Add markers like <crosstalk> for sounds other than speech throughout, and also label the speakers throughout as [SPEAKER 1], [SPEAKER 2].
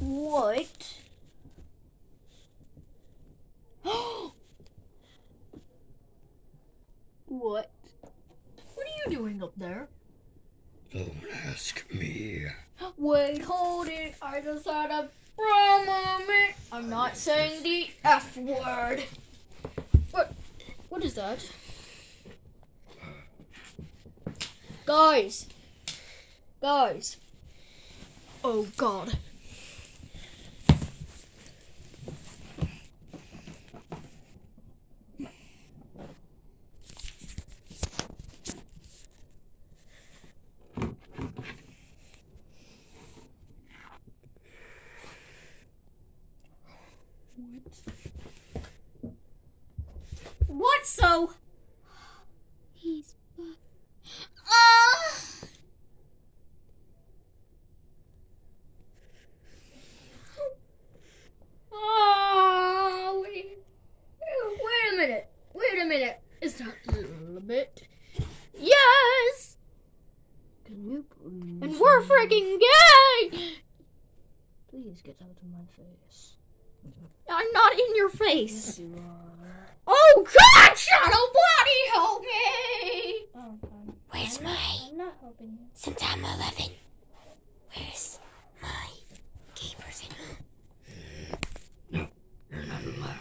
[SPEAKER 1] What? <gasps> what? What are you doing up there?
[SPEAKER 2] Don't ask me.
[SPEAKER 1] Wait, hold it. I just had a from moment. I'm not saying the F word. What? Is that? Guys. Guys. Oh God. What so? He's back. Ah! Oh, wait. Wait a minute. Wait a minute. Is that a little bit? Yes!
[SPEAKER 3] Can you please?
[SPEAKER 1] And we're freaking gay!
[SPEAKER 3] Please get out of my face.
[SPEAKER 1] I'm not in your face.
[SPEAKER 3] Yes, you are.
[SPEAKER 1] Oh God, Shadow Bonnie, help me!
[SPEAKER 3] Oh.
[SPEAKER 4] Where's
[SPEAKER 3] I'm
[SPEAKER 4] my?
[SPEAKER 3] I'm not helping you.
[SPEAKER 4] Since I'm 11, where's my gay person?
[SPEAKER 2] No, you're not allowed.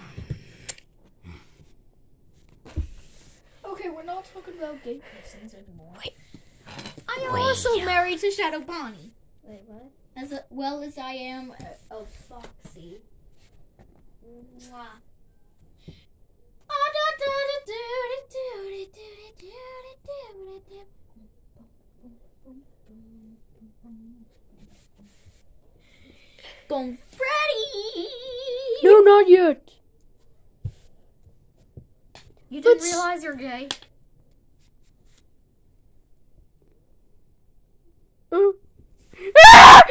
[SPEAKER 1] Okay, we're not talking about gay persons anymore.
[SPEAKER 4] Wait.
[SPEAKER 1] I am
[SPEAKER 4] Wait.
[SPEAKER 1] also married to Shadow Bonnie,
[SPEAKER 3] Wait, what?
[SPEAKER 1] as well as I am a, a Foxy. Mwah. Ah. Gone Freddy!
[SPEAKER 3] No, not yet.
[SPEAKER 1] You didn't
[SPEAKER 3] But-
[SPEAKER 1] realize you're gay?
[SPEAKER 3] Ah!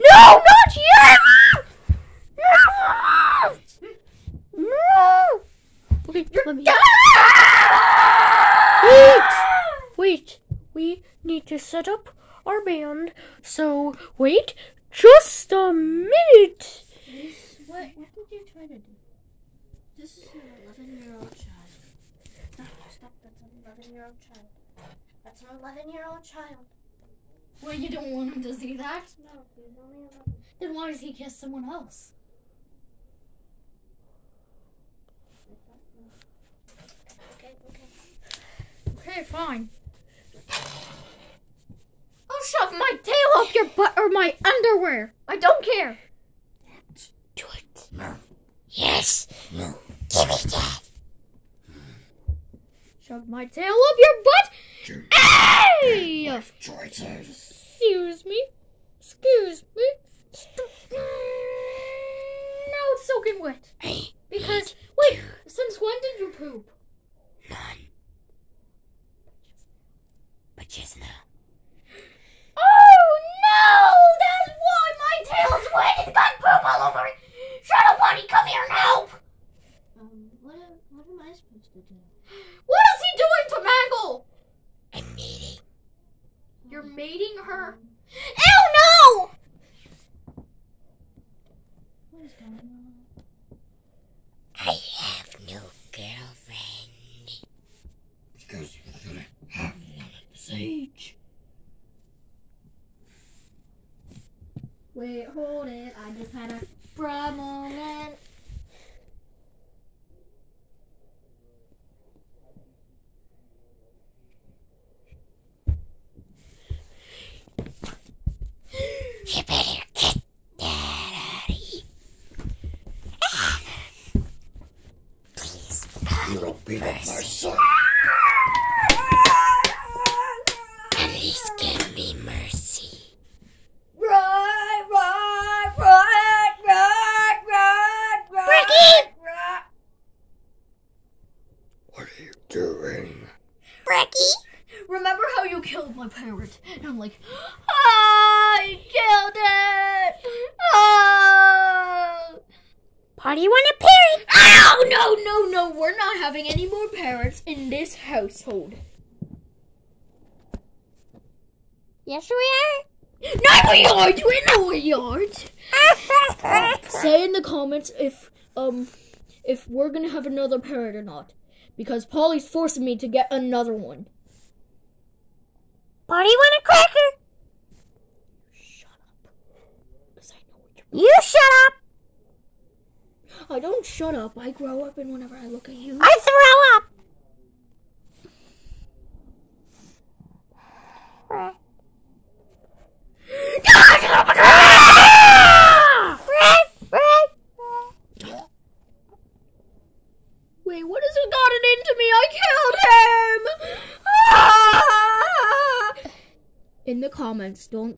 [SPEAKER 3] No, not yet! No! No! Okay, let me. Wait! Wait! We need to set up our band, so wait just a minute!
[SPEAKER 1] What, what did you try to do? This is an 11 year old child.
[SPEAKER 3] No, stop, that's an 11 year old child. That's an 11 year old child.
[SPEAKER 1] Well, you don't want him to see that?
[SPEAKER 3] No, he's only 11.
[SPEAKER 1] Then why does he kiss someone else?
[SPEAKER 3] Okay, okay.
[SPEAKER 1] Okay, fine. I'll shove my tail up your butt or my underwear. I don't care.
[SPEAKER 4] Do it.
[SPEAKER 2] No,
[SPEAKER 4] Yes.
[SPEAKER 2] no.
[SPEAKER 4] Give me that.
[SPEAKER 1] Shove my tail up your butt.
[SPEAKER 2] Two
[SPEAKER 1] Hey!
[SPEAKER 2] choices.
[SPEAKER 1] Excuse me. Excuse me. Now it's soaking wet.
[SPEAKER 4] I
[SPEAKER 1] Because, wait, since when did you poop?
[SPEAKER 4] none. But just now.
[SPEAKER 1] Oh no! That's why my tail's wet. It's got poop all over it. Shadow Bunny, come here and help.
[SPEAKER 3] Um, what, am- what am I supposed to do?
[SPEAKER 1] What is he doing to Mangle?
[SPEAKER 4] I'm meeting.
[SPEAKER 1] You're her. Ew, no!
[SPEAKER 3] what is going on?
[SPEAKER 4] I have no girlfriend.
[SPEAKER 2] Because you're gonna have one at this age.
[SPEAKER 1] Wait, hold it. I just had a bra
[SPEAKER 4] You better get that out of here. Please,
[SPEAKER 2] You will beat up my son.
[SPEAKER 4] at least give me mercy.
[SPEAKER 1] Right, right, right, right, right, right.
[SPEAKER 4] Bricky!
[SPEAKER 1] right.
[SPEAKER 2] What are you doing?
[SPEAKER 4] Brekkie?
[SPEAKER 1] Remember how you killed my parrot? And I'm like, I killed Oh.
[SPEAKER 4] Party want a parrot?
[SPEAKER 1] Ow! No, no, no. we're not having any more parrots in this household.
[SPEAKER 4] Yes, we are.
[SPEAKER 1] No, we aren't. We know we aren't. <laughs> Say in the comments if um if we're gonna have another parrot or not, because Polly's forcing me to get another one.
[SPEAKER 4] Buddy, want a cracker?
[SPEAKER 1] Shut up. 'Cause I know what you're.
[SPEAKER 4] You shut up.
[SPEAKER 1] I don't shut up. I grow up, and whenever I look at you,
[SPEAKER 4] I throw up.
[SPEAKER 1] wait, what has it gotten into me? I killed him. Ah! In the comments, don't